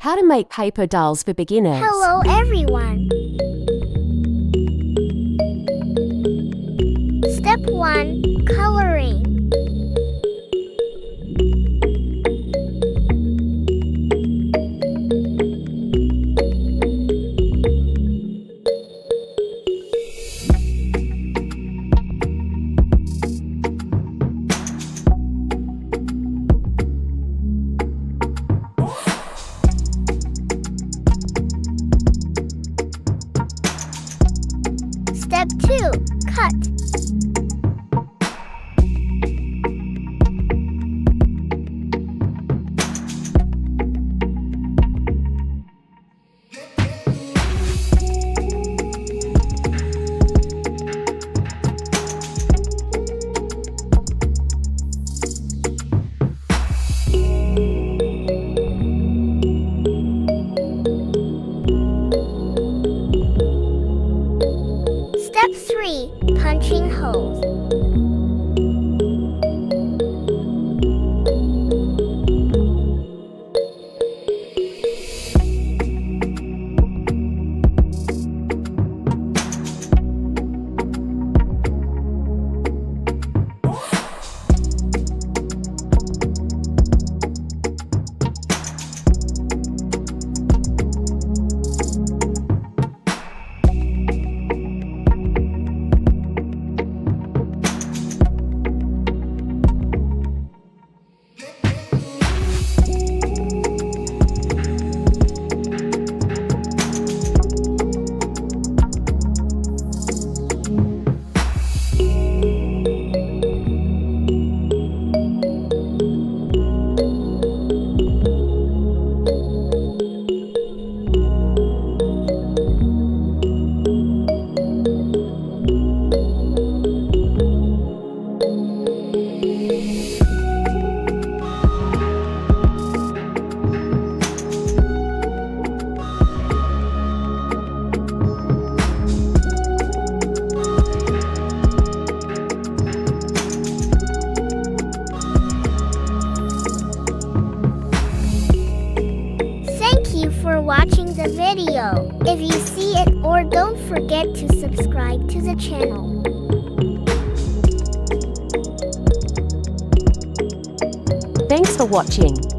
How to make paper dolls for beginners. Hello everyone. 2. Cut. Step 3. Punching holes. You for watching the video. If you see it or don't forget to subscribe to the channel. Thanks for watching.